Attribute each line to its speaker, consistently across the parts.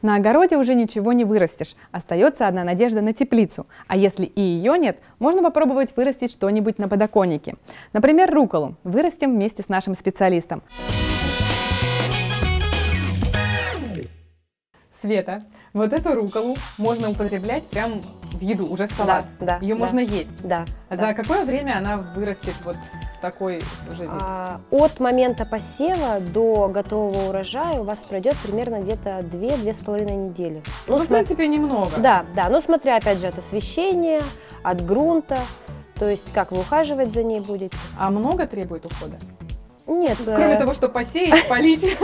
Speaker 1: На огороде уже ничего не вырастешь, остается одна надежда на теплицу. А если и ее нет, можно попробовать вырастить что-нибудь на подоконнике. Например, руколу. Вырастим вместе с нашим специалистом. Света, вот эту руколу можно употреблять прям в еду, уже в салат.
Speaker 2: Да, да,
Speaker 1: Ее
Speaker 2: да.
Speaker 1: можно есть.
Speaker 2: Да.
Speaker 1: А
Speaker 2: да.
Speaker 1: За какое время она вырастет вот в такой уже вид?
Speaker 2: А, От момента посева до готового урожая у вас пройдет примерно где-то 2-2,5 недели.
Speaker 1: Ну, в
Speaker 2: смо-
Speaker 1: принципе, немного.
Speaker 2: Да, да, но смотря опять же от освещения, от грунта, то есть как вы ухаживать за ней будете.
Speaker 1: А много требует ухода?
Speaker 2: Нет,
Speaker 1: Кроме
Speaker 2: э,
Speaker 1: того, что посеять, полить,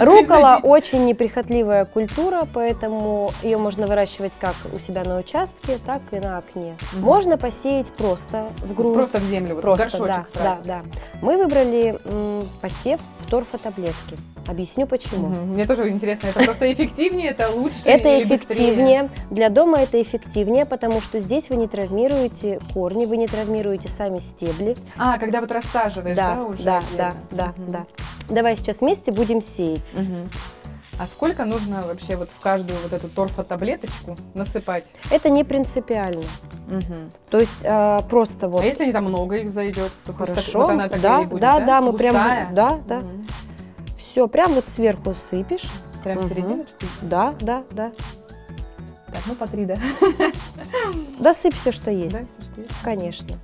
Speaker 2: Рукола очень неприхотливая культура, поэтому ее можно выращивать как у себя на участке, так и на окне. Можно посеять просто в грунт.
Speaker 1: Просто в землю,
Speaker 2: Просто,
Speaker 1: горшочек
Speaker 2: да,
Speaker 1: сразу.
Speaker 2: да, да. Мы выбрали посев в торфотаблетки. Объясню почему.
Speaker 1: Мгм. Мне тоже интересно, это просто эффективнее, это лучше
Speaker 2: Это
Speaker 1: или быстрее?
Speaker 2: эффективнее. Для дома это эффективнее, потому что здесь вы не травмируете корни, вы не травмируете сами стебли.
Speaker 1: А, когда вот рассаживаешь, да,
Speaker 2: Да,
Speaker 1: уже?
Speaker 2: да, да, да,
Speaker 1: Мгм.
Speaker 2: да. Давай сейчас вместе будем сеять.
Speaker 1: Мгм. А сколько нужно вообще вот в каждую вот эту торфотаблеточку насыпать?
Speaker 2: Это не принципиально.
Speaker 1: Мгм.
Speaker 2: То есть а, просто вот
Speaker 1: А если не там много их зайдет, то
Speaker 2: хорошо.
Speaker 1: вот она такая
Speaker 2: да,
Speaker 1: и будет,
Speaker 2: да, да, мы прям,
Speaker 1: Густая?
Speaker 2: да, да.
Speaker 1: Мгм.
Speaker 2: Все, прям вот сверху сыпешь.
Speaker 1: Прям в серединочку?
Speaker 2: Да, да, да.
Speaker 1: Так, ну по три, да?
Speaker 2: Досыпь все, что есть.
Speaker 1: Да, всё, что есть.
Speaker 2: Конечно.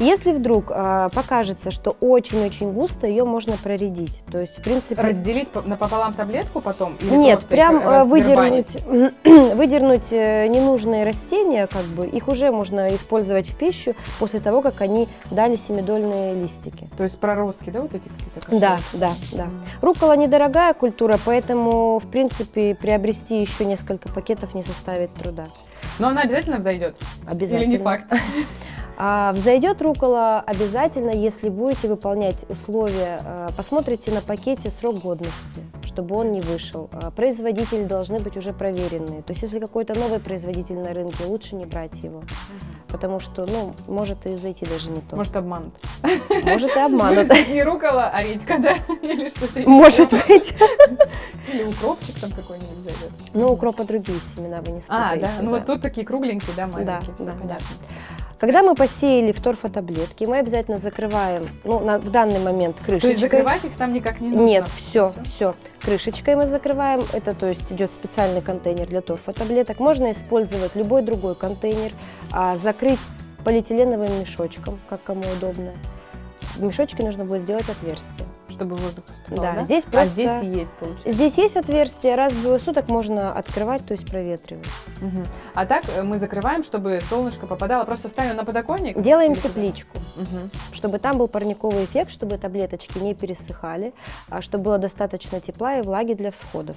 Speaker 2: Если вдруг а, покажется, что очень-очень густо, ее можно проредить. То есть, в принципе,
Speaker 1: Разделить по- напополам таблетку потом? Или
Speaker 2: нет, прям э, выдернуть, выдернуть э, ненужные растения, как бы их уже можно использовать в пищу после того, как они дали семидольные листики.
Speaker 1: То есть проростки, да, вот эти какие-то?
Speaker 2: Да, да, да.
Speaker 1: Мгм.
Speaker 2: Рукола недорогая культура, поэтому, в принципе, приобрести еще несколько пакетов не составит труда.
Speaker 1: Но она обязательно взойдет?
Speaker 2: Обязательно.
Speaker 1: Или не факт?
Speaker 2: А, взойдет рукола обязательно, если будете выполнять условия. а, Посмотрите на пакете срок годности, чтобы он не вышел. А, Производители должны быть уже проверенные. То есть, если какой-то новый производитель на рынке, лучше не брать его, потому что, ну, может и зайти даже не то.
Speaker 1: Может, обманут.
Speaker 2: Может и обманут.
Speaker 1: Не рукола, а редька, да? Или что-то.
Speaker 2: Может быть.
Speaker 1: Или укропчик там какой-нибудь зайдет.
Speaker 2: Но укропа другие семена вы не
Speaker 1: А,
Speaker 2: спутаете.
Speaker 1: да, ну вот тут такие кругленькие, да, маленькие, все
Speaker 2: да, да.
Speaker 1: понятно.
Speaker 2: Когда мы посеяли в торфотаблетки, мы обязательно закрываем, ну, на- в данный момент крышечкой.
Speaker 1: То есть закрывать их там никак не нужно?
Speaker 2: Нет, все,
Speaker 1: Всё?
Speaker 2: все. Крышечкой мы закрываем. Это, то есть, идет специальный контейнер для торфотаблеток. Можно использовать любой другой контейнер, а, закрыть полиэтиленовым мешочком, как кому удобно. В мешочке нужно будет сделать отверстие.
Speaker 1: Чтобы воздух поступал,
Speaker 2: Да,
Speaker 1: да?
Speaker 2: здесь
Speaker 1: А
Speaker 2: просто-
Speaker 1: здесь и есть, получается.
Speaker 2: Здесь есть отверстие, раз в двое суток можно открывать, то есть проветривать.
Speaker 1: Мгм. А так э, мы закрываем, чтобы солнышко попадало, просто ставим на подоконник?
Speaker 2: Делаем тепличку,
Speaker 1: Мгм.
Speaker 2: чтобы там был парниковый эффект, чтобы таблеточки не пересыхали, а чтобы было достаточно тепла и влаги для всходов.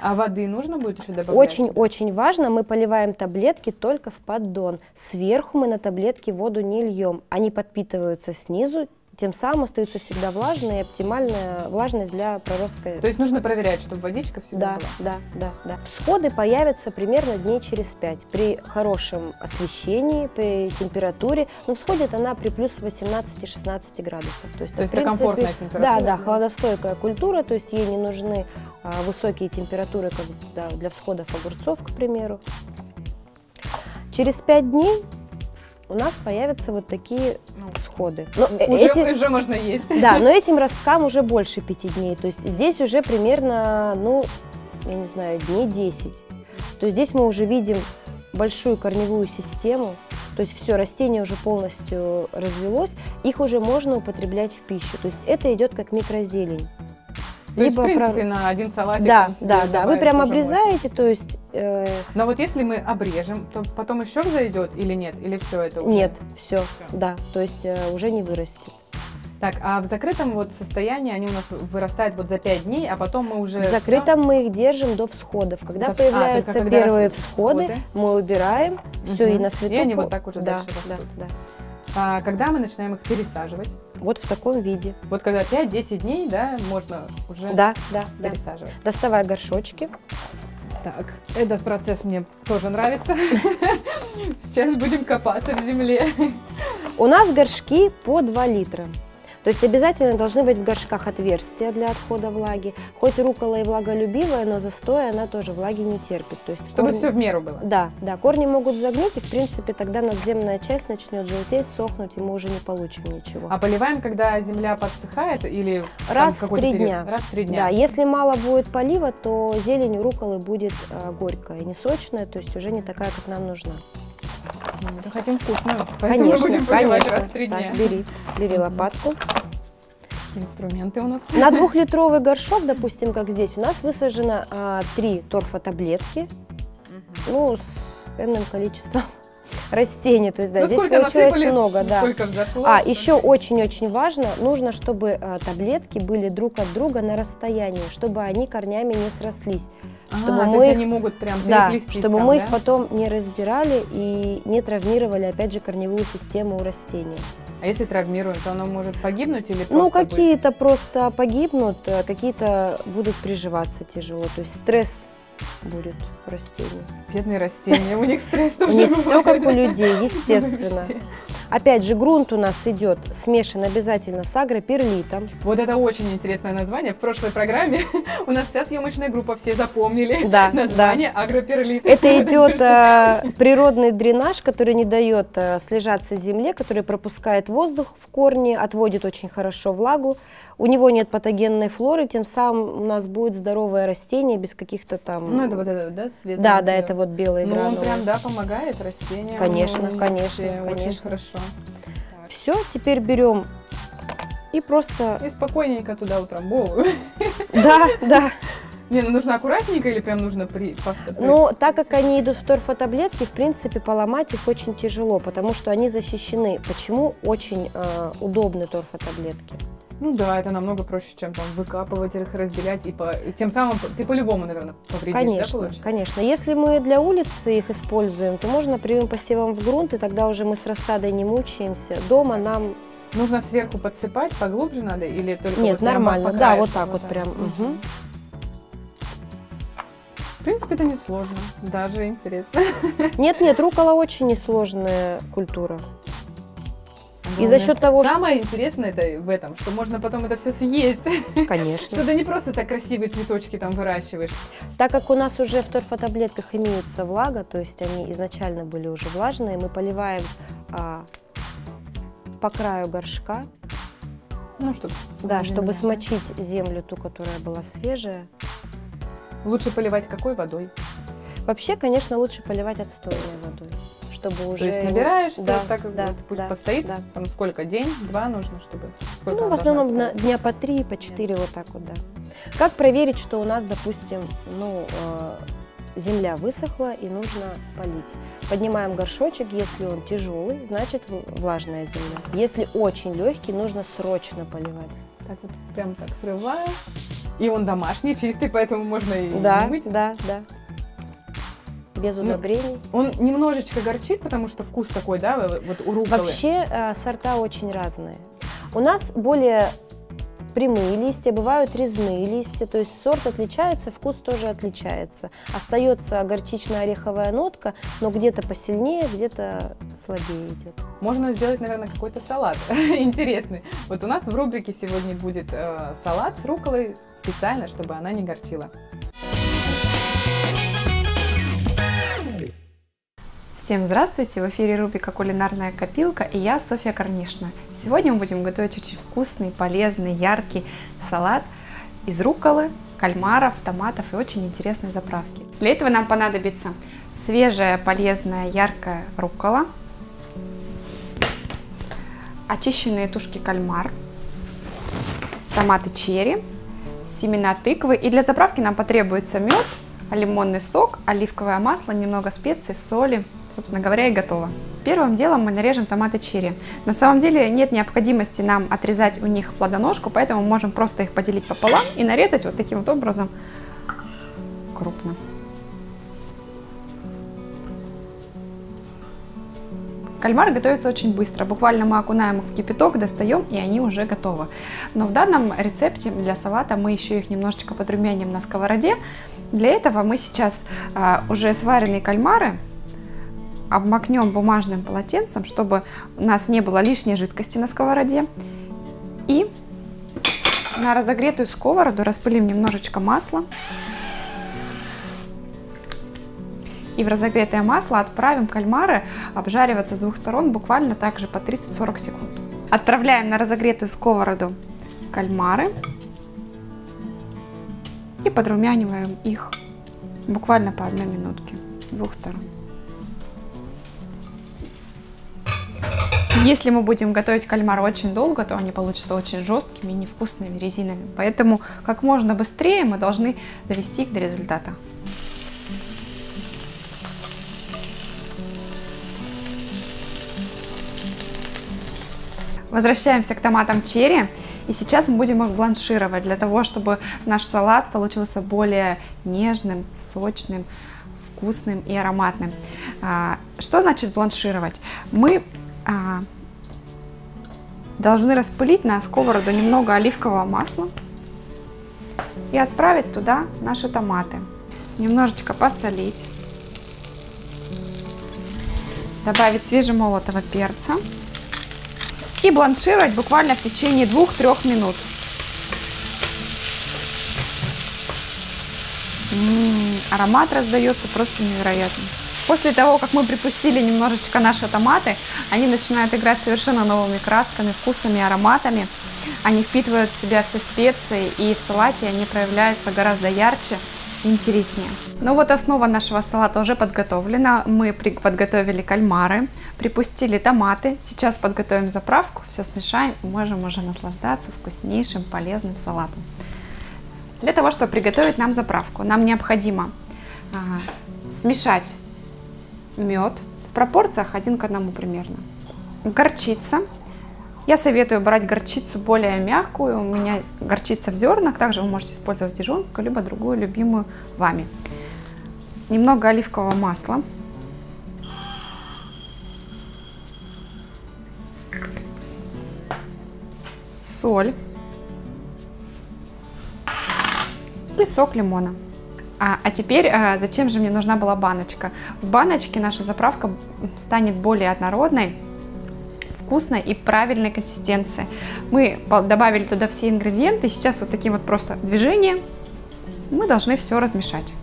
Speaker 1: А воды нужно будет еще добавлять?
Speaker 2: Очень-очень важно, мы поливаем таблетки только в поддон. Сверху мы на таблетки воду не льем. Они подпитываются снизу, тем самым остаются всегда влажные, оптимальная влажность для проростка.
Speaker 1: То есть нужно проверять, чтобы водичка всегда
Speaker 2: Да,
Speaker 1: была?
Speaker 2: да, да, да. Всходы появятся примерно дней через пять при хорошем освещении, при температуре. Но всходит она при плюс 18-16 градусов. То есть,
Speaker 1: То есть это
Speaker 2: принципе,
Speaker 1: комфортная температура?
Speaker 2: Да, да, холодостойкая культура, то есть ей не нужны а, высокие температуры, как да, для всходов огурцов, к примеру. Через пять дней у нас появятся вот такие
Speaker 1: Ну,
Speaker 2: всходы. Но э,
Speaker 1: уже,
Speaker 2: эти-
Speaker 1: уже можно есть.
Speaker 2: да, но этим росткам уже больше пяти дней. То есть здесь уже примерно, ну, я не знаю, дней 10. То есть здесь мы уже видим большую корневую систему. То есть все, растение уже полностью развелось. Их уже можно употреблять в пищу. То есть это идет как микрозелень.
Speaker 1: То есть, в
Speaker 2: про-
Speaker 1: принципе, на один салатик
Speaker 2: Да, да, да. Вы прям обрезаете, то есть э,
Speaker 1: можно. Но вот если мы обрежем, то потом еще взойдет или нет? Или все это уже?
Speaker 2: нет, все,
Speaker 1: Всё.
Speaker 2: да, то есть э, уже не вырастет.
Speaker 1: Так, а в закрытом вот состоянии они у нас вырастают вот за 5 дней, а потом мы уже...
Speaker 2: В закрытом мы их держим до всходов. Когда
Speaker 1: До а,
Speaker 2: появляются
Speaker 1: только когда
Speaker 2: первые всходы,
Speaker 1: всходы.
Speaker 2: мы убираем, все и на
Speaker 1: И
Speaker 2: свету.
Speaker 1: они
Speaker 2: по-
Speaker 1: вот так уже
Speaker 2: да,
Speaker 1: дальше
Speaker 2: да,
Speaker 1: растут.
Speaker 2: да.
Speaker 1: А когда мы начинаем их пересаживать?
Speaker 2: Вот в таком виде.
Speaker 1: Вот когда 5-10 дней, да, можно уже
Speaker 2: Да, да, да.
Speaker 1: пересаживать.
Speaker 2: Доставай горшочки.
Speaker 1: Так, этот процесс мне тоже нравится. Сейчас будем копаться в земле.
Speaker 2: У нас горшки по 2 литра. То есть обязательно должны быть в горшках отверстия для отхода влаги. Хоть рукола и влаголюбивая, но застоя она тоже влаги не терпит. То есть
Speaker 1: Чтобы
Speaker 2: корни-
Speaker 1: все в меру было.
Speaker 2: Да, да, корни могут загнить, и в принципе тогда надземная часть начнет желтеть, сохнуть, и мы уже не получим ничего.
Speaker 1: А поливаем, когда земля подсыхает или
Speaker 2: Раз в три
Speaker 1: период?
Speaker 2: дня.
Speaker 1: Раз в три
Speaker 2: Да,
Speaker 1: дня.
Speaker 2: если мало будет полива, то зелень у руколы будет э, горькая, не сочная, то есть уже не такая, как нам нужна.
Speaker 1: Ну, Мы-то хотим вкусную, поэтому
Speaker 2: Конечно,
Speaker 1: будем
Speaker 2: конечно.
Speaker 1: раз в три дня.
Speaker 2: Так, бери, бери лопатку.
Speaker 1: Инструменты у нас?
Speaker 2: На двухлитровый горшок, допустим, как здесь, у нас высажено а, три торфотаблетки, ну, с энным количеством растений. То есть, да,
Speaker 1: Ну,
Speaker 2: здесь получилось много, да.
Speaker 1: Взошло.
Speaker 2: А, еще очень-очень важно, нужно, чтобы а, таблетки были друг от друга на расстоянии, чтобы они корнями не срослись.
Speaker 1: А,
Speaker 2: чтобы
Speaker 1: то
Speaker 2: мы
Speaker 1: есть
Speaker 2: их-
Speaker 1: они могут прям
Speaker 2: Да, чтобы
Speaker 1: там,
Speaker 2: мы
Speaker 1: да?
Speaker 2: их потом не раздирали и не травмировали, опять же, корневую систему у растения.
Speaker 1: А если травмируем, то оно может погибнуть или
Speaker 2: Ну,
Speaker 1: просто быть?
Speaker 2: какие-то просто погибнут, а какие-то будут приживаться тяжело. То есть стресс будет у растений.
Speaker 1: Бедные растения, у них стресс тоже
Speaker 2: них все как у людей, естественно. Опять же, грунт у нас идет смешан обязательно с агроперлитом.
Speaker 1: Вот это очень интересное название. В прошлой программе у нас вся съемочная группа все запомнили
Speaker 2: Да,
Speaker 1: название агроперлит.
Speaker 2: Это идет э, природный дренаж, который не дает э, слежаться земле, который пропускает воздух в корни, отводит очень хорошо влагу. У него нет патогенной флоры, тем самым у нас будет здоровое растение без каких-то там...
Speaker 1: Ну, это вот это, да, свет?
Speaker 2: Да, да, это вот белые
Speaker 1: Ну, он
Speaker 2: гранулы.
Speaker 1: прям, да, помогает растениям.
Speaker 2: Конечно,
Speaker 1: Ну,
Speaker 2: конечно,
Speaker 1: Очень
Speaker 2: конечно.
Speaker 1: хорошо.
Speaker 2: Все, теперь берем и просто...
Speaker 1: И спокойненько туда утрамбовываю.
Speaker 2: Да, да.
Speaker 1: Не, ну нужно аккуратненько или прям нужно при... пос-
Speaker 2: Но так как они идут в торфотаблетки, в принципе, поломать их очень тяжело, потому что они защищены. Почему очень э, удобны торфотаблетки?
Speaker 1: Ну да, это намного проще, чем там выкапывать их, разделять. И, по... и тем самым ты по-любому, наверное, повредишь, да,
Speaker 2: Конечно,
Speaker 1: получишь?
Speaker 2: конечно. Если мы для улицы их используем, то можно прямым посевом в грунт, и тогда уже мы с рассадой не мучаемся. Дома нам
Speaker 1: Нужно сверху подсыпать, поглубже надо или только
Speaker 2: нет,
Speaker 1: вот
Speaker 2: нормально, да, вот так вот прям. мгм.
Speaker 1: В принципе, это несложно, даже интересно.
Speaker 2: Нет, нет, рукола очень несложная культура. И за счет того, что
Speaker 1: Самое интересное это в этом, что можно потом это все съесть.
Speaker 2: конечно.
Speaker 1: Что ты не просто так красивые цветочки там выращиваешь.
Speaker 2: Так как у нас уже в торфотаблетках имеется влага, то есть они изначально были уже влажные, мы поливаем а, по краю горшка,
Speaker 1: Ну, чтобы
Speaker 2: да, чтобы смочить землю, ту, которая была свежая.
Speaker 1: Лучше поливать какой водой?
Speaker 2: Вообще, конечно, лучше поливать отстойной водой, чтобы уже...
Speaker 1: То есть набираешь,
Speaker 2: да,
Speaker 1: так как
Speaker 2: да,
Speaker 1: пусть
Speaker 2: да,
Speaker 1: постоит,
Speaker 2: да.
Speaker 1: там сколько, день, два нужно, чтобы... Сколько
Speaker 2: Ну, в основном на- дня по три, по четыре, вот так вот, да. Как проверить, что у нас, допустим, ну, э, земля высохла и нужно полить? Поднимаем горшочек, если он тяжелый, значит влажная земля. Если очень легкий, нужно срочно поливать.
Speaker 1: Так вот, прям так срываю. И он домашний, чистый, поэтому можно и
Speaker 2: Да,
Speaker 1: мыть.
Speaker 2: да, да. Без
Speaker 1: Ну,
Speaker 2: удобрений.
Speaker 1: Он немножечко горчит, потому что вкус такой, да, вот вот у руколы.
Speaker 2: Вообще э, сорта очень разные. У нас более прямые листья, бывают резные листья, то есть сорт отличается, вкус тоже отличается. Остается горчично-ореховая нотка, но где-то посильнее, где-то слабее идет.
Speaker 1: Можно сделать, наверное, какой-то салат интересный. Вот у нас в рубрике сегодня будет э, салат с руколой специально, чтобы она не горчила.
Speaker 3: Всем здравствуйте! В эфире рубрика «Кулинарная копилка» и я, Софья Корнишна. Сегодня мы будем готовить очень вкусный, полезный, яркий салат из руколы, кальмаров, томатов и очень интересной заправки. Для этого нам понадобится свежая, полезная, яркая рукола, очищенные тушки кальмар, томаты черри, семена тыквы. И для заправки нам потребуется мед, лимонный сок, оливковое масло, немного специй, соли. Собственно говоря, и готово. Первым делом мы нарежем томаты черри. На самом деле нет необходимости нам отрезать у них плодоножку, поэтому можем просто их поделить пополам и нарезать вот таким вот образом крупно. Кальмары готовятся очень быстро. Буквально мы окунаем их в кипяток, достаем, и они уже готовы. Но в данном рецепте для салата мы еще их немножечко подрумяним на сковороде. Для этого мы сейчас а, уже сваренные кальмары обмакнем бумажным полотенцем, чтобы у нас не было лишней жидкости на сковороде. И на разогретую сковороду распылим немножечко масла. И в разогретое масло отправим кальмары обжариваться с двух сторон буквально также по 30-40 секунд. Отправляем на разогретую сковороду кальмары и подрумяниваем их буквально по одной минутке с двух сторон. Если мы будем готовить кальмар очень долго, то они получатся очень жесткими и невкусными резинами. Поэтому как можно быстрее мы должны довести их до результата. Возвращаемся к томатам черри. И сейчас мы будем их бланшировать для того, чтобы наш салат получился более нежным, сочным, вкусным и ароматным. А, что значит бланшировать? Мы а, должны распылить на сковороду немного оливкового масла и отправить туда наши томаты. Немножечко посолить. Добавить свежемолотого перца и бланшировать буквально в течение 2-3 минут. М-м, аромат раздается просто невероятный. После того, как мы припустили немножечко наши томаты, они начинают играть совершенно новыми красками, вкусами, ароматами. Они впитывают в себя все специи, и в салате они проявляются гораздо ярче интереснее. Ну вот основа нашего салата уже подготовлена. Мы подготовили кальмары, припустили томаты. Сейчас подготовим заправку, все смешаем и можем уже наслаждаться вкуснейшим полезным салатом. Для того, чтобы приготовить нам заправку, нам необходимо а, смешать мед в пропорциях один к одному примерно. Горчица я советую брать горчицу более мягкую. У меня горчица в зернах. Также вы можете использовать дижонку, либо другую любимую вами. Немного оливкового масла. Соль. И сок лимона. А, а теперь, а, зачем же мне нужна была баночка? В баночке наша заправка станет более однородной вкусной и правильной консистенции. Мы добавили туда все ингредиенты, сейчас вот таким вот просто движением мы должны все размешать.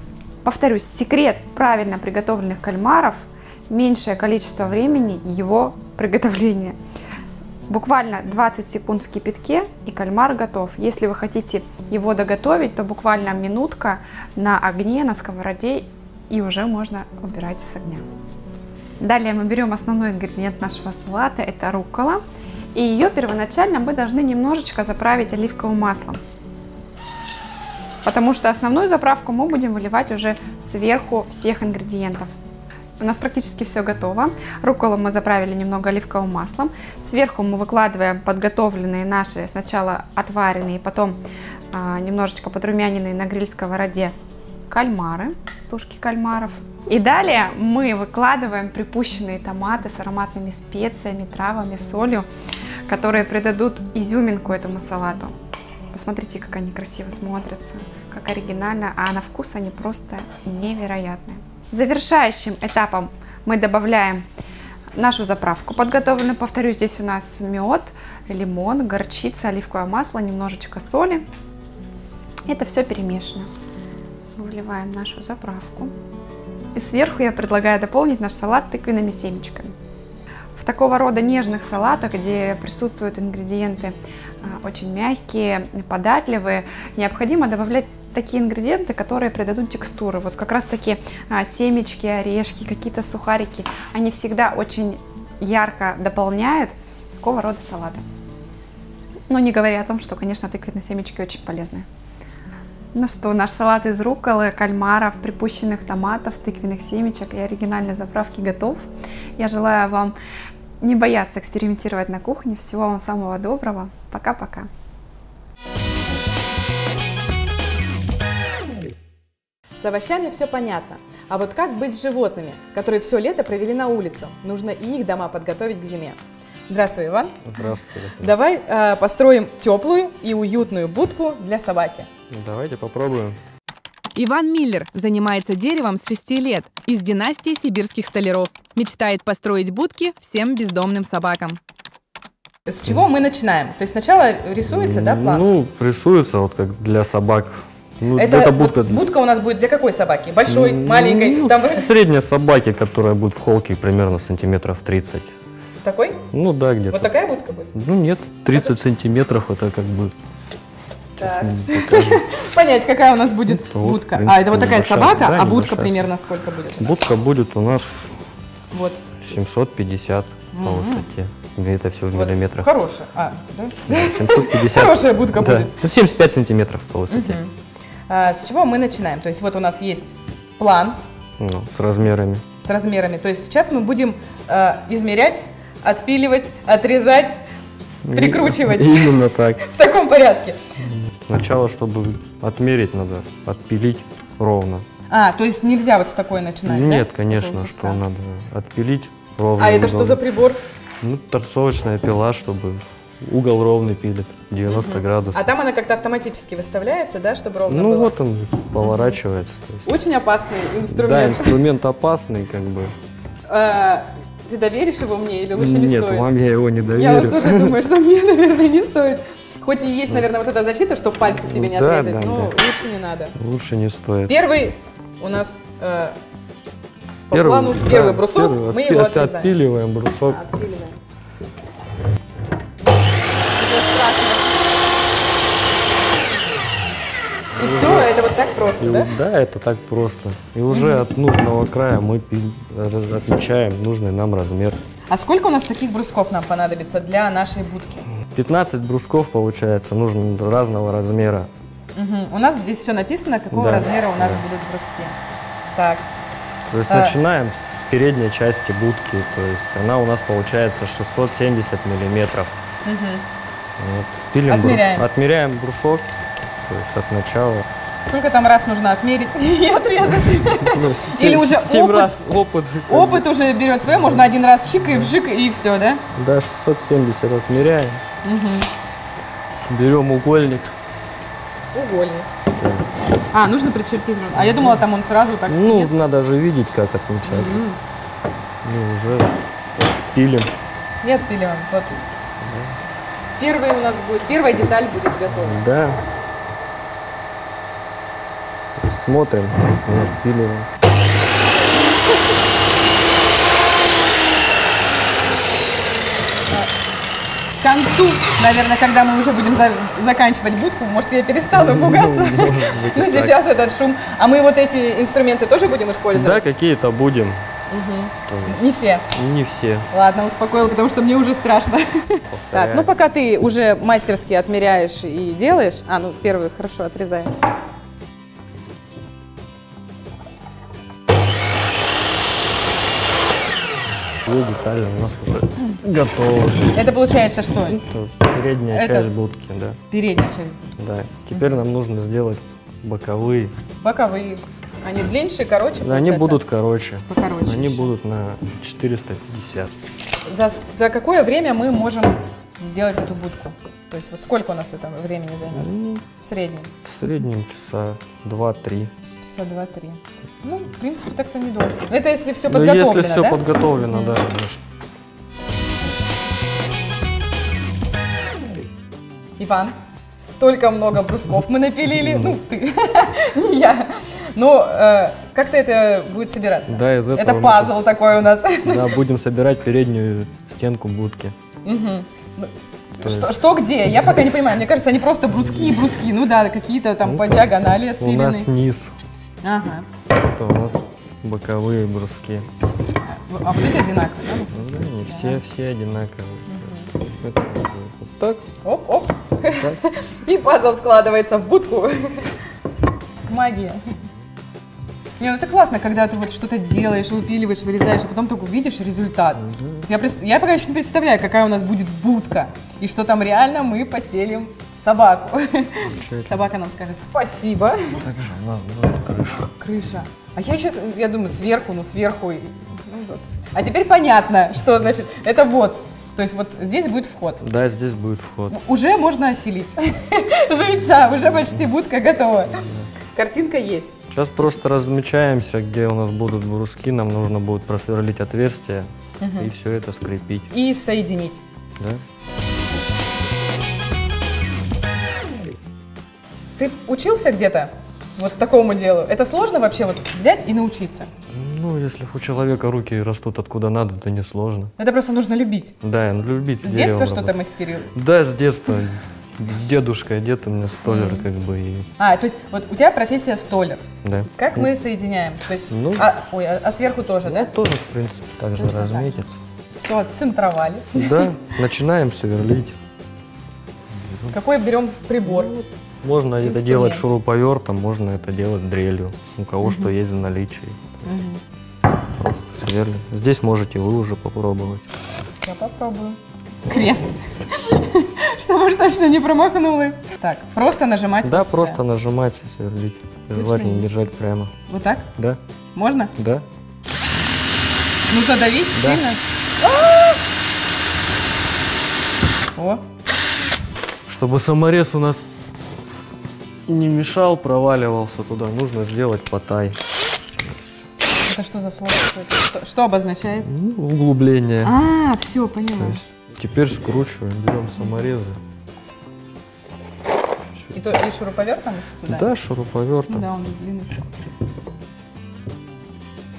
Speaker 3: Повторюсь, секрет правильно приготовленных кальмаров – меньшее количество времени его приготовления. Буквально 20 секунд в кипятке и кальмар готов. Если вы хотите его доготовить, то буквально минутка на огне, на сковороде и уже можно убирать с огня. Далее мы берем основной ингредиент нашего салата, это руккола. И ее первоначально мы должны немножечко заправить оливковым маслом. Потому что основную заправку мы будем выливать уже сверху всех ингредиентов. У нас практически все готово. Рукколу мы заправили немного оливковым маслом. Сверху мы выкладываем подготовленные наши, сначала отваренные, потом а, немножечко подрумяненные на гриль-сковороде кальмары, тушки кальмаров. И далее мы выкладываем припущенные томаты с ароматными специями, травами, солью, которые придадут изюминку этому салату. Посмотрите, как они красиво смотрятся, как оригинально, а на вкус они просто невероятные. Завершающим этапом мы добавляем нашу заправку подготовленную. Повторюсь, здесь у нас мед, лимон, горчица, оливковое масло, немножечко соли. Это все перемешано. Выливаем нашу заправку. И сверху я предлагаю дополнить наш салат тыквенными семечками. В такого рода нежных салатах, где присутствуют ингредиенты а, очень мягкие, податливые, необходимо добавлять такие ингредиенты, которые придадут текстуры. Вот как раз таки а, семечки, орешки, какие-то сухарики, они всегда очень ярко дополняют такого рода салаты. Но не говоря о том, что, конечно, тыквенные семечки очень полезные. Ну что, наш салат из рукколы, кальмаров, припущенных томатов, тыквенных семечек и оригинальной заправки готов. Я желаю вам не бояться экспериментировать на кухне. Всего вам самого доброго. Пока-пока.
Speaker 1: С овощами все понятно. А вот как быть с животными, которые все лето провели на улицу? Нужно и их дома подготовить к зиме. Здравствуй, Иван.
Speaker 4: Здравствуйте.
Speaker 1: Давай э, построим теплую и уютную будку для собаки.
Speaker 4: Давайте попробуем.
Speaker 1: Иван Миллер занимается деревом с 6 лет, из династии сибирских столяров. Мечтает построить будки всем бездомным собакам. С чего мы начинаем? То есть сначала рисуется, да, план?
Speaker 4: Ну, рисуется вот как для собак. Ну,
Speaker 1: это
Speaker 4: это
Speaker 1: вот
Speaker 4: будка.
Speaker 1: будка у нас будет для какой собаки? Большой,
Speaker 4: Ну,
Speaker 1: маленькой?
Speaker 4: ну,
Speaker 1: Там
Speaker 4: средняя собаки, которая будет в холке примерно сантиметров 30.
Speaker 1: такой?
Speaker 4: Ну да, где-то.
Speaker 1: Вот такая будка будет?
Speaker 4: Ну нет, 30 сантиметров это как бы...
Speaker 1: Так. Понять, какая у нас будет
Speaker 4: Ну,
Speaker 1: будка.
Speaker 4: в принципе,
Speaker 1: а, это вот такая собака,
Speaker 4: да,
Speaker 1: а будка примерно сколько будет?
Speaker 4: Будка будет у нас
Speaker 1: Вот.
Speaker 4: 750 по высоте. Это все в
Speaker 1: вот.
Speaker 4: миллиметрах.
Speaker 1: Хорошая. А, да?
Speaker 4: Да, 750.
Speaker 1: Хорошая будка
Speaker 4: Да.
Speaker 1: будет.
Speaker 4: Ну, 75 сантиметров по высоте.
Speaker 1: Мгм. А, с чего мы начинаем? То есть вот у нас есть план
Speaker 4: Ну, с размерами.
Speaker 1: с размерами. То есть сейчас мы будем э, измерять, отпиливать, отрезать, прикручивать
Speaker 4: Именно так.
Speaker 1: в таком порядке.
Speaker 4: Сначала, чтобы отмерить, надо отпилить ровно.
Speaker 1: А, то есть нельзя вот с такой начинать, да?
Speaker 4: Нет,
Speaker 1: С
Speaker 4: конечно, что надо отпилить ровно.
Speaker 1: А это что за прибор?
Speaker 4: Ну, торцовочная пила, чтобы угол ровный пилит, 90 градусов.
Speaker 1: А там она как-то автоматически выставляется, да, чтобы ровно
Speaker 4: ну
Speaker 1: было?
Speaker 4: вот он поворачивается. есть.
Speaker 1: Очень опасный
Speaker 4: Да,
Speaker 1: инструмент.
Speaker 4: инструмент опасный, как бы.
Speaker 1: А, ты доверишь его мне или лучше не
Speaker 4: Нет,
Speaker 1: стоит?
Speaker 4: вам я его не
Speaker 1: Я
Speaker 4: доверю.
Speaker 1: вот тоже думаю, что мне, наверное, не стоит. Хоть и есть, наверное, вот эта защита, чтобы пальцы себе не
Speaker 4: Да,
Speaker 1: отрезать,
Speaker 4: да,
Speaker 1: но
Speaker 4: да.
Speaker 1: лучше не надо.
Speaker 4: Лучше не стоит.
Speaker 1: Первый у нас э, по
Speaker 4: Первый,
Speaker 1: плану
Speaker 4: да,
Speaker 1: первый брусок,
Speaker 4: первый.
Speaker 1: мы его
Speaker 4: от-
Speaker 1: отрезаем.
Speaker 4: Отпиливаем брусок.
Speaker 1: Отпиливаем. Уже страшно. И все, это вот так просто,
Speaker 4: И
Speaker 1: да?
Speaker 4: да, это так просто. И уже от нужного края мы отмечаем нужный нам размер.
Speaker 1: А сколько у нас таких брусков нам понадобится для нашей будки?
Speaker 4: 15 брусков получается, нужно разного размера.
Speaker 1: Мгм. У нас здесь все написано, какого
Speaker 4: Да,
Speaker 1: размера у нас
Speaker 4: да.
Speaker 1: будут бруски. Так,
Speaker 4: То есть
Speaker 1: А.
Speaker 4: начинаем с передней части будки, то есть она у нас получается 670 миллиметров.
Speaker 1: мгм.
Speaker 4: Вот, пилим
Speaker 1: Отмеряем.
Speaker 4: отмеряем брусок, то есть от начала.
Speaker 1: сколько там раз нужно отмерить и отрезать?
Speaker 4: Ну,
Speaker 1: Или
Speaker 4: семь-
Speaker 1: уже опыт-
Speaker 4: раз опыт.
Speaker 1: Опыт уже берет свое, можно один раз чик и вжик, и все, да?
Speaker 4: Да, 670 отмеряем. Берем угольник.
Speaker 1: Угольник. А, нужно причертить. А я думала, там он сразу так.
Speaker 4: ну,
Speaker 1: нет?
Speaker 4: надо же видеть, как отмечать. И уже пилим.
Speaker 1: И отпиливаем. Вот. Первый у нас будет, первая деталь будет готова.
Speaker 4: Да. Смотрим, отпиливаем.
Speaker 1: К концу, наверное, когда мы уже будем за- заканчивать будку, может, я перестану пугаться.
Speaker 4: Ну, быть и
Speaker 1: Ну,
Speaker 4: так.
Speaker 1: сейчас этот шум. А мы вот эти инструменты тоже будем
Speaker 4: Да,
Speaker 1: использовать?
Speaker 4: какие-то будем.
Speaker 1: Не все.
Speaker 4: Не все.
Speaker 1: Ладно, успокоил, потому что мне уже страшно. Так, ну пока ты уже мастерски отмеряешь и делаешь. А, ну первый хорошо отрезаем.
Speaker 4: Две детали у нас уже готовы.
Speaker 1: Это получается что?
Speaker 4: Это передняя
Speaker 1: Это-
Speaker 4: часть будки, да.
Speaker 1: Передняя часть.
Speaker 4: Да. Теперь нам нужно сделать боковые.
Speaker 1: Боковые. Они длиннее, короче,
Speaker 4: Да, Они будут короче.
Speaker 1: Покороче
Speaker 4: Они
Speaker 1: еще.
Speaker 4: будут на 450.
Speaker 1: За, за какое время мы можем сделать эту будку? То есть вот сколько у нас это времени займет?
Speaker 4: Ну,
Speaker 1: В среднем?
Speaker 4: в среднем часа 2-3.
Speaker 1: Часа два-три. Ну, в принципе, так-то недолго. Но Это если все
Speaker 4: Ну,
Speaker 1: подготовлено,
Speaker 4: если все
Speaker 1: да?
Speaker 4: подготовлено, да, конечно.
Speaker 1: Иван, столько много брусков мы напилили. Ну, ты, не я. Но э, как-то это будет собираться?
Speaker 4: Да, из этого
Speaker 1: Это пазл
Speaker 4: сейчас-
Speaker 1: такой у нас.
Speaker 4: Да, будем собирать переднюю стенку будки. То
Speaker 1: Что,
Speaker 4: есть-
Speaker 1: что где? Я пока не понимаю. Мне кажется, они просто бруски и бруски. Ну да, какие-то там
Speaker 4: Ну,
Speaker 1: по
Speaker 4: так.
Speaker 1: диагонали
Speaker 4: У
Speaker 1: отпилены.
Speaker 4: нас низ,
Speaker 1: Ага.
Speaker 4: Это у нас боковые бруски.
Speaker 1: А вот эти одинаковые, да?
Speaker 4: Ну, не все, все одинаковые. Это вот так.
Speaker 1: Оп, оп. И пазл складывается в будку. Магия. Не, ну это классно, когда ты вот что-то делаешь, выпиливаешь, вырезаешь, а потом только видишь результат. Вот Я, я пока еще не представляю, какая у нас будет будка, и что там реально мы поселим собаку. Собака нам скажет спасибо.
Speaker 4: Также у нас будет крыша.
Speaker 1: Крыша. А я сейчас, я думаю, сверху, ну сверху. и- ну вот. А теперь понятно, что значит. Это вот. То есть вот здесь будет вход.
Speaker 4: Да, здесь будет вход.
Speaker 1: Уже можно оселить жильца, уже почти будка готова. Картинка есть.
Speaker 4: Сейчас просто размечаемся, где у нас будут бруски. Нам нужно будет просверлить отверстие и все это скрепить.
Speaker 1: И соединить.
Speaker 4: Да?
Speaker 1: Ты учился где-то вот такому делу? Это сложно вообще вот взять и научиться?
Speaker 4: Ну, если у человека руки растут откуда надо, то не сложно.
Speaker 1: Это просто нужно любить.
Speaker 4: Да, ну, любить
Speaker 1: С детства что-то мастерил?
Speaker 4: Да, с детства. С дедушкой, дед у меня столер, как бы, и...
Speaker 1: А, то есть вот у тебя профессия столер.
Speaker 4: Да.
Speaker 1: Как мы соединяем? То есть,
Speaker 4: Ну.
Speaker 1: а, ой, а, а сверху тоже, да?
Speaker 4: Тоже, в принципе, так же
Speaker 1: Точно так
Speaker 4: разметится.
Speaker 1: Все, отцентровали.
Speaker 4: Да, начинаем сверлить.
Speaker 1: Какой берем прибор?
Speaker 4: Можно это делать шуруповертом, можно это делать дрелью. У кого что есть в наличии. Просто сверлим. Здесь можете вы уже попробовать.
Speaker 1: Я попробую. Крест. Чтобы уж точно не промахнулась. Так, просто нажимать
Speaker 4: Да,
Speaker 1: вот сюда.
Speaker 4: просто нажимать и сверлить. Желательно держать прямо.
Speaker 1: Вот так?
Speaker 4: Да,
Speaker 1: Можно?
Speaker 4: да.
Speaker 1: Нужно давить
Speaker 4: Да.
Speaker 1: сильно? А! О,
Speaker 4: Чтобы саморез у нас не мешал, проваливался туда, нужно сделать потай.
Speaker 1: это что за слово? Что, что обозначает?
Speaker 4: Ну, углубление.
Speaker 1: А, все, поняла.
Speaker 4: теперь скручиваем, берем саморезы.
Speaker 1: И, то, и шуруповертом туда?
Speaker 4: Да, шуруповертом.
Speaker 1: Да, он длинный.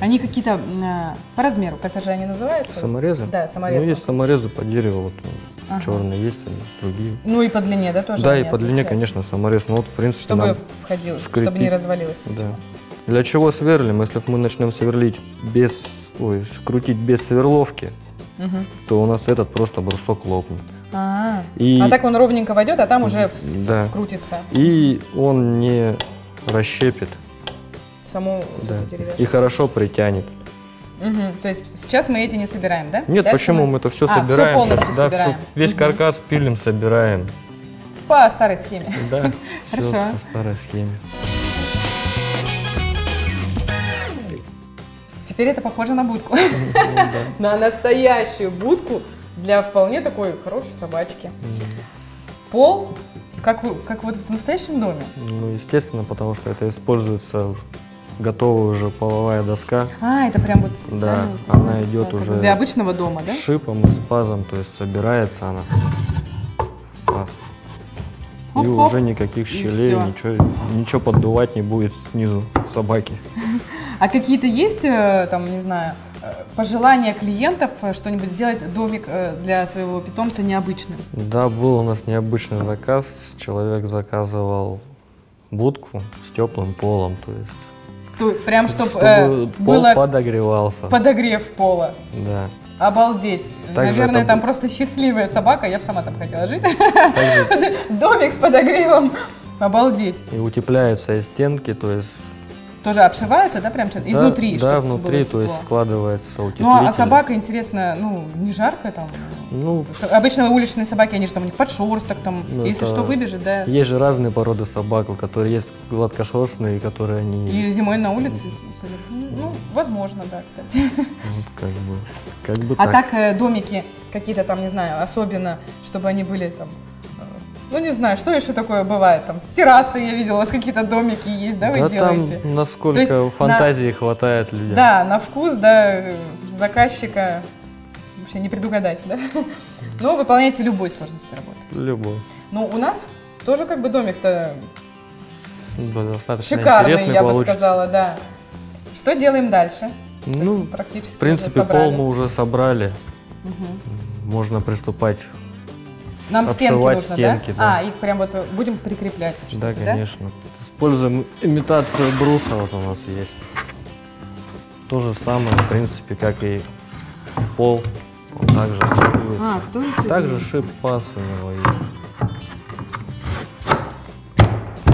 Speaker 1: Они какие-то а, по размеру, как-то же они называются?
Speaker 4: Саморезы?
Speaker 1: Да, саморез.
Speaker 4: Ну, есть саморезы по дереву, вот
Speaker 1: Ага.
Speaker 4: черные есть, они другие.
Speaker 1: Ну и по длине, да, тоже?
Speaker 4: да, и по длине, конечно, саморез. Ну вот, в принципе,
Speaker 1: Чтобы
Speaker 4: нам
Speaker 1: входил, чтобы не
Speaker 4: скрепить.
Speaker 1: развалилось.
Speaker 4: Да. Для чего сверлим? Если мы начнем сверлить без, ой, крутить без сверловки,
Speaker 1: Мгм.
Speaker 4: то у нас этот просто брусок лопнет.
Speaker 1: А,
Speaker 4: И-
Speaker 1: а так он ровненько войдет, а там уже
Speaker 4: Да.
Speaker 1: вкрутится
Speaker 4: И он не расщепит,
Speaker 1: саму
Speaker 4: да,
Speaker 1: деревяшку.
Speaker 4: и хорошо притянет.
Speaker 1: Мгм. То есть сейчас мы эти не собираем, да?
Speaker 4: Нет,
Speaker 1: Дальше
Speaker 4: почему мы это все
Speaker 1: А,
Speaker 4: собираем?
Speaker 1: полностью
Speaker 4: да,
Speaker 1: собираем.
Speaker 4: весь
Speaker 1: Мгм.
Speaker 4: каркас пилим, собираем.
Speaker 1: По старой схеме.
Speaker 4: Да,
Speaker 1: Хорошо.
Speaker 4: все по старой схеме.
Speaker 1: Теперь это похоже на будку.
Speaker 4: Ну да.
Speaker 1: На настоящую будку для вполне такой хорошей собачки. Пол, как вот в настоящем доме.
Speaker 4: Ну, естественно, потому что это используется готовая уже половая доска
Speaker 1: А, это прям вот специально.
Speaker 4: Да,
Speaker 1: вот
Speaker 4: она
Speaker 1: доска,
Speaker 4: идет уже
Speaker 1: Для обычного дома, да?
Speaker 4: с шипом и с пазом, то есть собирается она. у нас. И
Speaker 1: Хоп-хоп.
Speaker 4: уже никаких
Speaker 1: И
Speaker 4: щелей, ничего, ничего поддувать не будет снизу собаки.
Speaker 1: А какие-то есть, э, там, не знаю, э, пожелания клиентов э, что-нибудь сделать домик для своего питомца необычным?
Speaker 4: Да, был у нас необычный заказ. Человек заказывал будку с теплым полом, то есть
Speaker 1: То- прям чтобы,
Speaker 4: чтобы пол
Speaker 1: было
Speaker 4: подогревался.
Speaker 1: подогрев пола.
Speaker 4: Да.
Speaker 1: Обалдеть.
Speaker 4: Также
Speaker 1: Наверное,
Speaker 4: это
Speaker 1: там просто счастливая собака. Я бы сама там хотела жить.
Speaker 4: Также
Speaker 1: Домик с подогревом. Обалдеть.
Speaker 4: и утепляются и стенки, то есть
Speaker 1: Тоже обшиваются, да, прям
Speaker 4: да,
Speaker 1: Изнутри,
Speaker 4: Да,
Speaker 1: чтоб
Speaker 4: внутри, то есть
Speaker 1: тепло.
Speaker 4: вкладывается утеплитель.
Speaker 1: Ну, а собака, интересно, ну, не жарко там?
Speaker 4: Ну,
Speaker 1: Обычно уличные собаки, они же там у них подшерсток там,
Speaker 4: Ну,
Speaker 1: если
Speaker 4: это-
Speaker 1: что выбежит, да.
Speaker 4: Есть же разные породы собак, у которых есть гладкошерстные, которые они
Speaker 1: И зимой на улице. Ну, возможно, да, кстати.
Speaker 4: вот, как бы, как бы
Speaker 1: А
Speaker 4: так.
Speaker 1: так э, домики какие-то там, не знаю, особенно, чтобы они были там, э, ну не знаю, что еще такое бывает, там с террасы я видела, у вас какие-то домики есть, да, вы
Speaker 4: да
Speaker 1: делаете?
Speaker 4: там насколько
Speaker 1: То есть на-
Speaker 4: фантазии хватает людям.
Speaker 1: Да, на вкус, да, заказчика вообще не предугадать, да? Но выполняете любой сложности работы.
Speaker 4: Любой.
Speaker 1: Ну, у нас тоже как бы домик-то
Speaker 4: Да, достаточно
Speaker 1: шикарный, я бы сказала, да. Что делаем дальше?
Speaker 4: Ну,
Speaker 1: практически
Speaker 4: в принципе, пол мы уже собрали.
Speaker 1: Мгм.
Speaker 4: Можно приступать.
Speaker 1: Нам стенки нужно,
Speaker 4: стенки,
Speaker 1: да?
Speaker 4: да.
Speaker 1: А, их прям вот э, будем прикреплять.
Speaker 4: Да, конечно. Используем имитацию бруса, вот у нас есть. То же самое, в принципе, как и пол. Он также стыкуется.
Speaker 1: А, тоже
Speaker 4: Также
Speaker 1: соединяется.
Speaker 4: шип пас у него есть.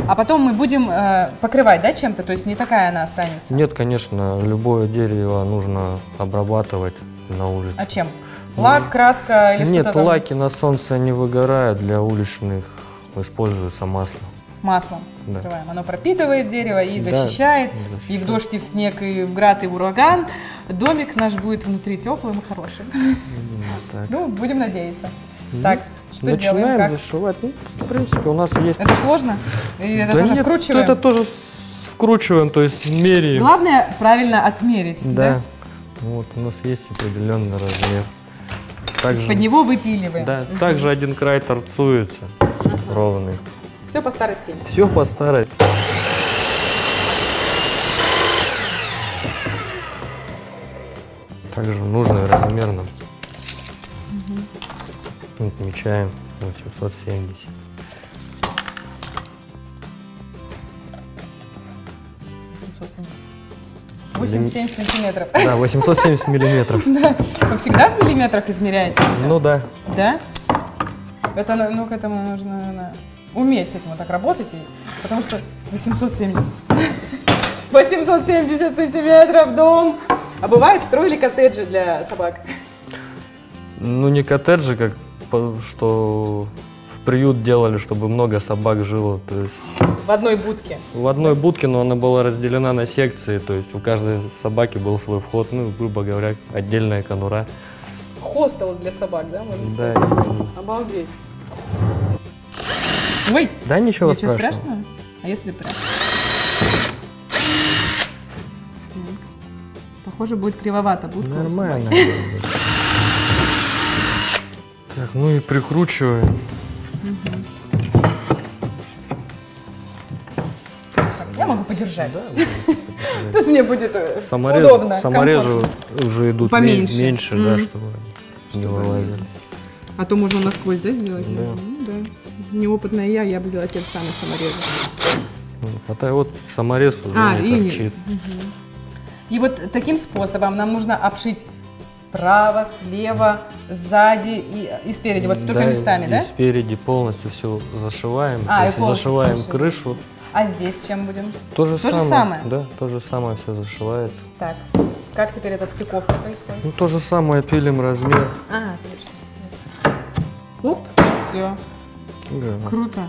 Speaker 1: А потом мы будем э, покрывать, да, чем-то? То есть не такая она останется?
Speaker 4: Нет, конечно, любое дерево нужно обрабатывать на улице.
Speaker 1: А чем? Лак, краска или
Speaker 4: Нет,
Speaker 1: что-то там?
Speaker 4: лаки на солнце не выгорают, для уличных используется масло.
Speaker 1: Маслом
Speaker 4: Да.
Speaker 1: покрываем. Оно пропитывает дерево и
Speaker 4: Да,
Speaker 1: защищает.
Speaker 4: защищает.
Speaker 1: И в дождь, и в снег, и в град, и в ураган. Домик наш будет внутри теплым и хорошим.
Speaker 4: Именно так.
Speaker 1: Ну, будем надеяться. Так, что
Speaker 4: Начинаем
Speaker 1: делаем? Как?
Speaker 4: зашивать. Ну, в принципе, у нас есть...
Speaker 1: Это сложно? Или это
Speaker 4: Да
Speaker 1: тоже
Speaker 4: нет,
Speaker 1: вкручиваем?
Speaker 4: это тоже вкручиваем, то есть меряем.
Speaker 1: Главное правильно отмерить. Да.
Speaker 4: Да. Вот, у нас есть определенный размер. Также,
Speaker 1: под него выпиливаем.
Speaker 4: да,
Speaker 1: Мгм.
Speaker 4: также один край торцуется ровный.
Speaker 1: Все по старой схеме.
Speaker 4: Все по старой. Также нужно размерно. Отмечаем 870.
Speaker 1: 87 сантиметров.
Speaker 4: Да, 870 миллиметров.
Speaker 1: Вы всегда в миллиметрах измеряете все?
Speaker 4: Ну да.
Speaker 1: Да? Это, ну, к этому нужно наверное, уметь с этим вот так работать, и- потому что 870. 870 сантиметров дом. А бывает, строили коттеджи для собак?
Speaker 4: Ну не коттеджи, как что приют делали, чтобы много собак жило. То есть
Speaker 1: В одной будке.
Speaker 4: в одной будке, но она была разделена на секции, то есть у каждой собаки был свой вход, ну, грубо говоря, отдельная конура.
Speaker 1: Хостел для собак, да, можно
Speaker 4: Да,
Speaker 1: сказать?
Speaker 4: и-
Speaker 1: Обалдеть. Ой,
Speaker 4: да ничего,
Speaker 1: ничего
Speaker 4: страшного.
Speaker 1: страшного? А если прям? Похоже, будет кривовато будка.
Speaker 4: Нормально. Так, ну и прикручиваем.
Speaker 1: Могу подержать. Тут мне будет э, удобно,
Speaker 4: саморезы
Speaker 1: комфортно.
Speaker 4: уже идут
Speaker 1: Поменьше.
Speaker 4: ме- меньше, да, чтобы не вылазили.
Speaker 1: А то можно насквозь, да, сделать?
Speaker 4: Да.
Speaker 1: Да. Неопытная я, я бы взяла те же самые саморезы.
Speaker 4: Ну, Хватает, вот саморез уже
Speaker 1: А,
Speaker 4: не торчит.
Speaker 1: И вот таким способом нам нужно обшить справа, слева, сзади и, и спереди, вот только
Speaker 4: Да,
Speaker 1: местами,
Speaker 4: и
Speaker 1: да?
Speaker 4: спереди полностью все зашиваем.
Speaker 1: А,
Speaker 4: то
Speaker 1: и
Speaker 4: зашиваем. крышу.
Speaker 1: А здесь чем будем?
Speaker 4: То же,
Speaker 1: То же
Speaker 4: самое.
Speaker 1: самое?
Speaker 4: Да, то же самое все зашивается.
Speaker 1: Так, как теперь эта стыковка происходит?
Speaker 4: Ну, то же самое пилим размер.
Speaker 1: А, отлично. Оп, все,
Speaker 4: Да.
Speaker 1: круто.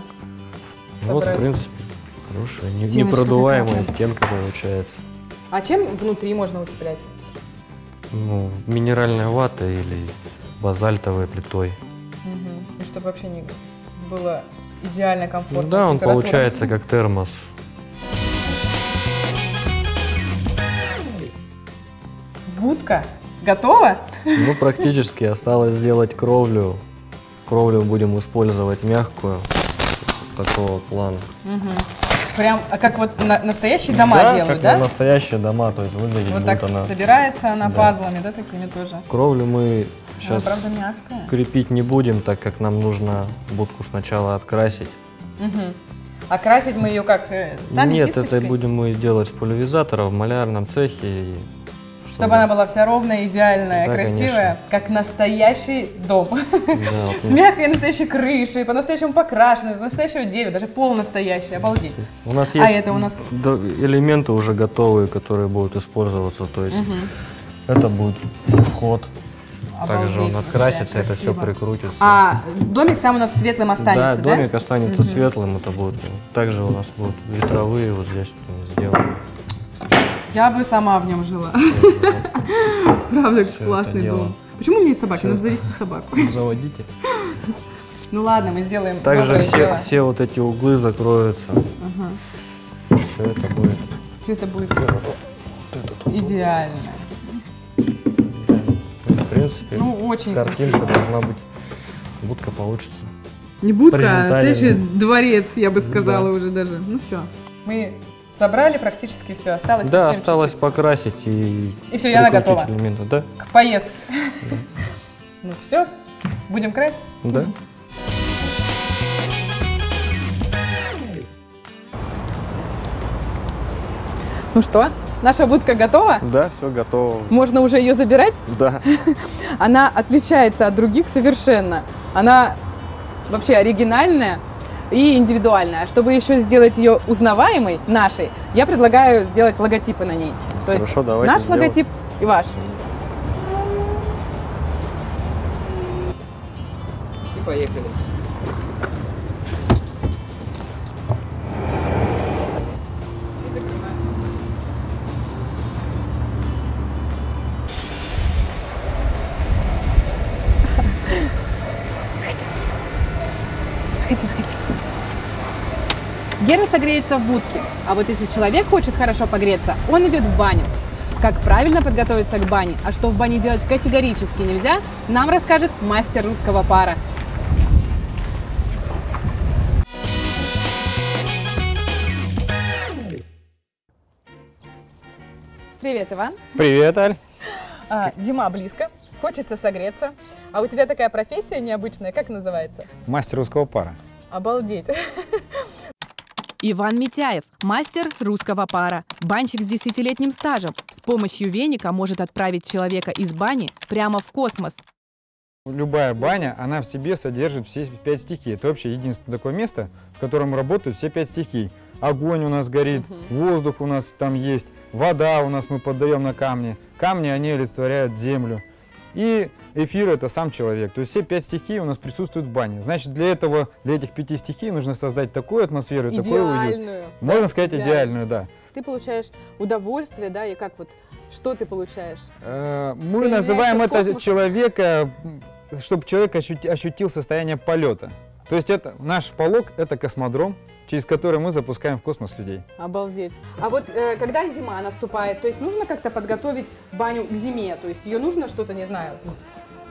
Speaker 4: Ну, Вот, в принципе, хорошая,
Speaker 1: Стеночка
Speaker 4: непродуваемая стенка получается.
Speaker 1: А чем внутри можно утеплять?
Speaker 4: Ну, минеральная вата или базальтовой плитой.
Speaker 1: Мгм. Ну, чтобы вообще не было идеально комфортно.
Speaker 4: да, он получается как термос.
Speaker 1: Будка готова?
Speaker 4: Ну, практически осталось сделать кровлю. Кровлю будем использовать мягкую, такого плана.
Speaker 1: Прям а как вот на- настоящие дома
Speaker 4: да,
Speaker 1: делают,
Speaker 4: как
Speaker 1: да?
Speaker 4: на настоящие дома, то есть выглядит
Speaker 1: Вот так
Speaker 4: она.
Speaker 1: собирается она
Speaker 4: Да.
Speaker 1: пазлами, да, такими тоже.
Speaker 4: Кровлю мы
Speaker 1: Она,
Speaker 4: сейчас
Speaker 1: правда, мягкая.
Speaker 4: крепить не будем, так как нам нужно будку сначала открасить.
Speaker 1: Мгм. А красить мы ее как э, сами
Speaker 4: Нет,
Speaker 1: кисточкой?
Speaker 4: это будем мы делать с пульверизатора в малярном цехе. и
Speaker 1: Чтобы она была вся ровная, идеальная,
Speaker 4: Да,
Speaker 1: красивая, как настоящий дом.
Speaker 4: Да, вот
Speaker 1: С мягкой настоящей крышей, по-настоящему покрашенной, из настоящего дерева, даже пол настоящий, обалдеть.
Speaker 4: У нас
Speaker 1: А
Speaker 4: есть
Speaker 1: это у нас-
Speaker 4: элементы уже готовые, которые будут использоваться. То есть это будет вход. Также он
Speaker 1: Обалдеть
Speaker 4: открасится, это все прикрутится.
Speaker 1: А домик сам у нас светлым останется,
Speaker 4: да, домик останется светлым, это будет. Также у нас будут ветровые вот здесь сделаны.
Speaker 1: Я бы сама в нем жила. Правда, классный дом. Почему у меня есть собака?
Speaker 4: Всё
Speaker 1: Надо завести собаку.
Speaker 4: Заводите.
Speaker 1: Ну ладно, мы сделаем
Speaker 4: Также все, все вот эти углы закроются. Все это будет.
Speaker 1: Все это будет идеально.
Speaker 4: Принципе,
Speaker 1: Ну, очень
Speaker 4: картинка
Speaker 1: красиво.
Speaker 4: должна быть. Будка получится.
Speaker 1: Не будка, а настоящий дворец, я бы сказала
Speaker 4: Да.
Speaker 1: уже даже. Ну все. Мы собрали практически все, осталось
Speaker 4: да, осталось
Speaker 1: чуть-чуть.
Speaker 4: покрасить и.
Speaker 1: И она
Speaker 4: прикрутить
Speaker 1: готова.
Speaker 4: элементы. Да,
Speaker 1: к поездке. Ну все, будем красить.
Speaker 4: да.
Speaker 1: Ну что, наша будка готова?
Speaker 4: Да, все готово.
Speaker 1: Можно уже ее забирать?
Speaker 4: Да.
Speaker 1: Она отличается от других совершенно. Она вообще оригинальная и индивидуальная. Чтобы еще сделать ее узнаваемой, нашей, я предлагаю сделать логотипы на ней. То есть
Speaker 4: Хорошо, давайте
Speaker 1: наш
Speaker 4: сделаем.
Speaker 1: логотип и ваш.
Speaker 5: И поехали.
Speaker 1: Гера согреется в будке, а вот если человек хочет хорошо погреться, он идет в баню. Как правильно подготовиться к бане, а что в бане делать категорически нельзя, нам расскажет мастер русского пара. Привет, Иван.
Speaker 5: Привет, Аль.
Speaker 1: А, зима близко, хочется согреться. А у тебя такая профессия необычная, как называется?
Speaker 5: Мастер русского пара.
Speaker 1: Обалдеть.
Speaker 6: Иван Митяев, мастер русского пара, банщик с десятилетним стажем. С помощью веника может отправить человека из бани прямо в космос.
Speaker 5: Любая баня, она в себе содержит все пять стихий. Это вообще единственное такое место, в котором работают все пять стихий. Огонь у нас горит, воздух у нас там есть, вода у нас мы поддаем на камни. Камни, они олицетворяют землю. И эфир – это сам человек. То есть все пять стихий у нас присутствуют в бане. Значит, для этого, для этих пяти стихий нужно создать такую атмосферу, и такой уют.
Speaker 1: Идеальную.
Speaker 5: Можно сказать,
Speaker 1: Идеально.
Speaker 5: идеальную, да.
Speaker 1: Ты получаешь удовольствие, да, и как вот, что ты получаешь?
Speaker 5: Э, Мы называем это человека, чтобы человек ощути- ощутил состояние полета. То есть это наш полог – это космодром, через который мы запускаем в космос людей.
Speaker 1: Обалдеть. А вот э, когда зима наступает, то есть нужно как-то подготовить баню к зиме, то есть ее нужно что-то, не знаю,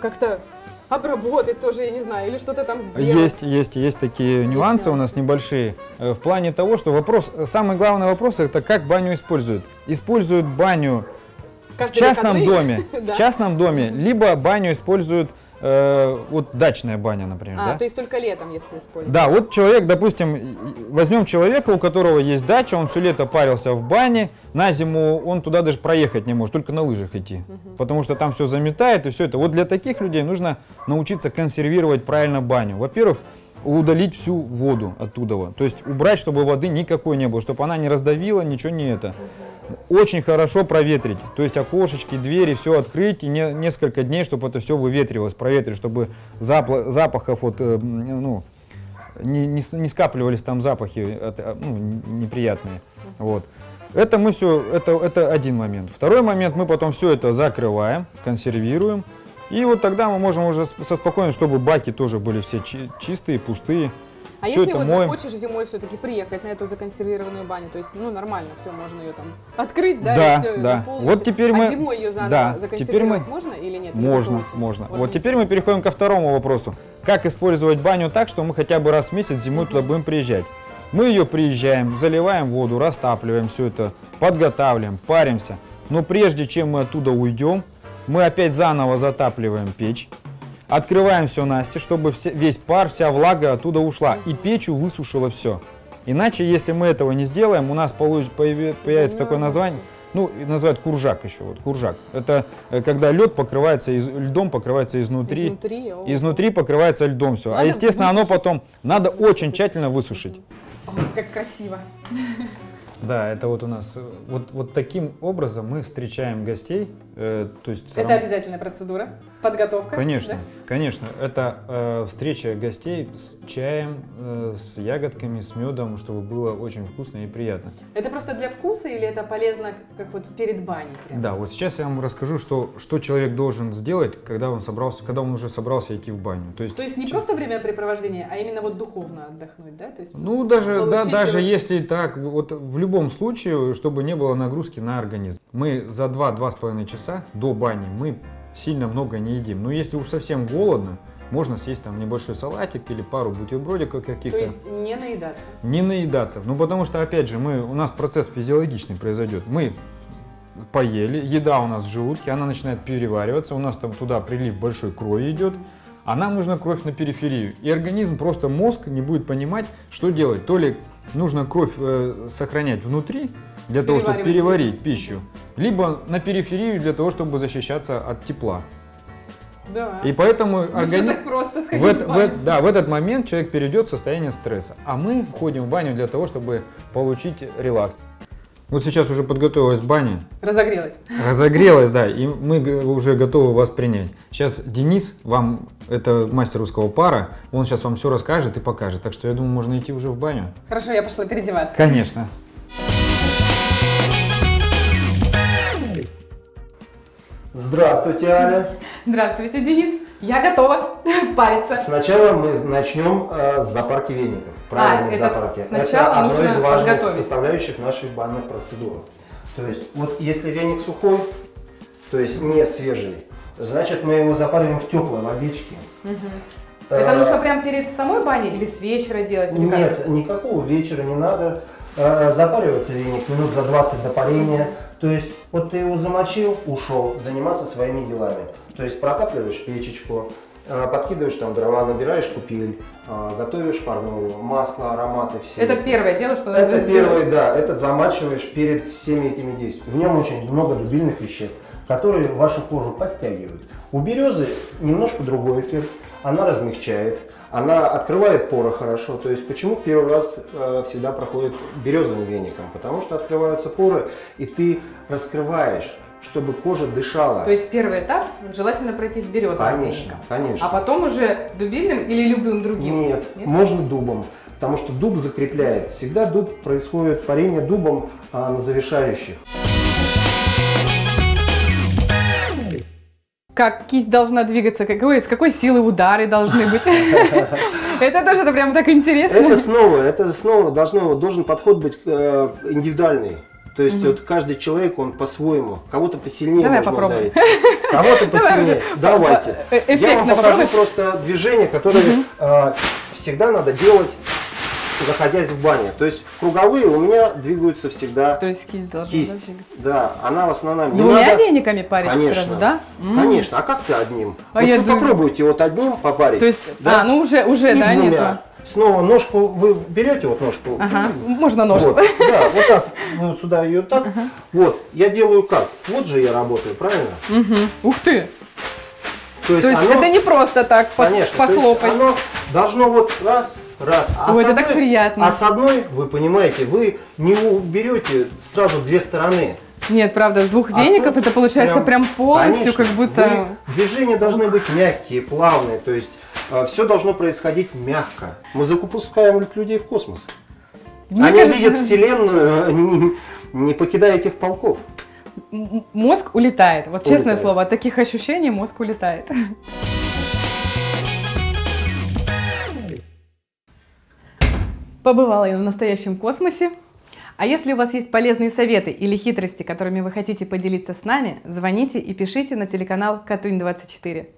Speaker 1: как-то обработать тоже, я не знаю, или что-то там сделать.
Speaker 5: Есть, есть, есть такие нюансы у нас небольшие. Э, В плане того, что вопрос, самый главный вопрос – это как баню используют. Используют баню в
Speaker 1: Каждые
Speaker 5: частном
Speaker 1: выходные?
Speaker 5: доме,
Speaker 1: Да.
Speaker 5: в частном доме, либо баню используют, э, вот дачная баня, например,
Speaker 1: А,
Speaker 5: да?
Speaker 1: то есть только летом, если использовать.
Speaker 5: Да, вот человек, допустим, возьмем человека, у которого есть дача, он все лето парился в бане, на зиму он туда даже проехать не может, только на лыжах идти, потому что там все заметает и все это. Вот для таких людей нужно научиться консервировать правильно баню. Во-первых, удалить всю воду оттуда, то есть убрать, чтобы воды никакой не было, чтобы она не раздавила, ничего не это. Очень хорошо проветрить, то есть окошечки, двери, все открыть и не- несколько дней, чтобы это все выветривалось, проветрить, чтобы запла- запахов вот, э, ну, не, не не скапливались там запахи от- а, ну, неприятные. Вот. Это мы все, это, это один момент. Второй момент, мы потом все это закрываем, консервируем. И вот тогда мы можем уже со спокойно, чтобы баки тоже были все чи- чистые, пустые.
Speaker 1: А
Speaker 5: Всё
Speaker 1: если
Speaker 5: это
Speaker 1: вот
Speaker 5: моем.
Speaker 1: захочешь зимой все-таки приехать на эту законсервированную баню, то есть, ну, нормально, все, можно ее там открыть, да,
Speaker 5: Да,
Speaker 1: и все,
Speaker 5: да. Вот теперь
Speaker 1: а
Speaker 5: мы-
Speaker 1: зимой ее заново
Speaker 5: да, теперь мы-
Speaker 1: можно или нет?
Speaker 5: Можно, можно.
Speaker 1: Можно
Speaker 5: Вот теперь мы переходим ко второму вопросу. Как использовать баню так, что мы хотя бы раз в месяц зимой туда будем приезжать? Мы ее приезжаем, заливаем воду, растапливаем все это, подготавливаем, паримся. Но прежде чем мы оттуда уйдем, мы опять заново затапливаем печь, открываем все Насте, чтобы все- весь пар, вся влага оттуда ушла, и печью высушила все. Иначе, если мы этого не сделаем, у нас полу- появи- появится такое название, ну, называют куржак еще, вот куржак. Это э, когда лед покрывается, из- льдом покрывается изнутри,
Speaker 1: Изнутри, о.
Speaker 5: изнутри покрывается льдом все. А естественно, оно
Speaker 1: высушить.
Speaker 5: потом надо очень тщательно высушить.
Speaker 1: О, как красиво.
Speaker 5: Да, это вот у нас э, вот вот таким образом мы встречаем гостей, то есть
Speaker 1: Это
Speaker 5: рам-
Speaker 1: обязательная процедура, подготовка.
Speaker 5: Конечно,
Speaker 1: да?
Speaker 5: конечно. Это э, встреча гостей с чаем, э, с ягодками, с медом, чтобы было очень вкусно и приятно.
Speaker 1: Это просто для вкуса или это полезно, как вот перед баней? прям?
Speaker 5: Да, вот сейчас я вам расскажу, что, что человек должен сделать, когда он, собрался, когда он уже собрался идти в баню. То есть,
Speaker 1: То есть не просто времяпрепровождение, а именно вот духовно отдохнуть, да? То есть
Speaker 5: ну, даже, да, даже
Speaker 1: вот-
Speaker 5: если так, вот в любом случае, чтобы не было нагрузки на организм. Мы за 2-2,5 часа до бани мы сильно много не едим. Но если уж совсем голодно, можно съесть там небольшой салатик или пару бутербродиков
Speaker 1: То
Speaker 5: каких-то.
Speaker 1: есть не наедаться.
Speaker 5: Не наедаться. Ну, потому что, опять же, мы, у нас процесс физиологичный произойдет. Мы поели, еда у нас в желудке, она начинает перевариваться, у нас там туда прилив большой крови идет, а нам нужна кровь на периферию. И организм, просто мозг не будет понимать, что делать. То ли нужно кровь э, сохранять внутри, для того, чтобы переварить пищу, либо на периферию для того, чтобы защищаться от тепла.
Speaker 1: Да.
Speaker 5: И поэтому
Speaker 1: всё
Speaker 5: организм...
Speaker 1: просто
Speaker 5: В,
Speaker 1: в
Speaker 5: в да, в этот момент человек перейдет в состояние стресса. А мы входим в баню для того, чтобы получить релакс. Вот сейчас уже подготовилась баня,
Speaker 1: Разогрелась.
Speaker 5: разогрелась, да, и мы уже готовы вас принять. Сейчас Денис, вам, это мастер русского пара, он сейчас вам все расскажет и покажет. Так что я думаю, можно идти уже в баню.
Speaker 1: Хорошо, я пошла переодеваться.
Speaker 5: Конечно.
Speaker 7: Здравствуйте, Аля.
Speaker 1: Здравствуйте, Денис. Я готова париться.
Speaker 7: Сначала мы начнем э, с запарки веников. Правильной
Speaker 1: А, это
Speaker 7: запарки. это одно из важных составляющих нашей банной процедуры. То есть, вот если веник сухой, то есть не свежий, значит мы его запариваем в теплой водичке.
Speaker 1: Это
Speaker 7: Э,
Speaker 1: нужно прям перед самой баней или с вечера делать? или как?
Speaker 7: Нет, никакого вечера не надо. Э, Запаривается веник минут за 20 до парения. То есть вот ты его замочил, ушел заниматься своими делами. То есть протапливаешь печечку, э, подкидываешь там дрова, набираешь купель, э, готовишь парную, масло, ароматы все.
Speaker 1: Это первое дело, что надо
Speaker 7: Это
Speaker 1: сделать.
Speaker 7: первый, да, это замачиваешь перед всеми этими действиями. В нем очень много дубильных веществ, которые вашу кожу подтягивают. У березы немножко другой эффект. Она размягчает, она открывает поры хорошо. То есть почему первый раз э, всегда проходит березовым веником? Потому что открываются поры, и ты раскрываешь, чтобы кожа дышала.
Speaker 1: То есть первый этап желательно пройти с березовым
Speaker 7: Конечно, конечно.
Speaker 1: А потом уже дубильным или любым другим?
Speaker 7: Нет, можно дубом, потому что дуб закрепляет. Всегда дуб происходит парение дубом а, на завершающих.
Speaker 1: Как кисть должна двигаться, какой, с какой силой удары должны быть. Это тоже прям так интересно.
Speaker 7: Это снова, это снова должно, должен подход быть э, индивидуальный. То есть вот каждый человек, он по-своему, кого-то посильнее
Speaker 1: Давай
Speaker 7: можно
Speaker 1: попробуем.
Speaker 7: ударить, кого-то посильнее. Давайте.
Speaker 1: Э,
Speaker 7: Я вам покажу просто движения, которые э, всегда надо делать, находясь в бане. То есть круговые у меня двигаются всегда
Speaker 1: То есть кисть должна
Speaker 7: кисть.
Speaker 1: двигаться.
Speaker 7: Да, она в основном.
Speaker 1: Двумя
Speaker 7: надо-
Speaker 1: вениками парить
Speaker 7: Конечно.
Speaker 1: сразу, да?
Speaker 7: Конечно. А как ты одним?
Speaker 1: А
Speaker 7: вот
Speaker 1: я
Speaker 7: вы
Speaker 1: думаю-
Speaker 7: попробуйте вот одним попарить.
Speaker 1: То есть,
Speaker 7: да?
Speaker 1: а, ну уже, уже,
Speaker 7: и
Speaker 1: да,
Speaker 7: двумя.
Speaker 1: нету.
Speaker 7: Снова ножку вы берете, вот ножку.
Speaker 1: Ага, можно ножку.
Speaker 7: Вот, да, вот так, вот сюда ее так. Вот, я делаю как? Вот же я работаю, правильно?
Speaker 1: Мгм. Ух ты!
Speaker 7: То есть,
Speaker 1: То есть
Speaker 7: оно-
Speaker 1: это не просто так
Speaker 7: конечно,
Speaker 1: похлопать.
Speaker 7: оно должно вот раз, раз. А
Speaker 1: Ой, это так приятно.
Speaker 7: А с одной, вы понимаете, вы не уберете сразу две стороны.
Speaker 1: Нет, правда, с двух
Speaker 7: А
Speaker 1: веников
Speaker 7: тут
Speaker 1: это получается прям, полностью
Speaker 7: конечно,
Speaker 1: как будто...
Speaker 7: вы- движения должны быть мягкие, плавные, то есть все должно происходить мягко. Мы запускаем людей в космос.
Speaker 1: Мне
Speaker 7: Они
Speaker 1: кажется,
Speaker 7: видят Вселенную, не, не покидая этих полков.
Speaker 1: мозг улетает. Вот честное
Speaker 7: Улетает.
Speaker 1: слово, от таких ощущений мозг улетает. Побывала я в настоящем космосе. А если у вас есть полезные советы или хитрости, которыми вы хотите поделиться с нами, звоните и пишите на телеканал Катунь 24.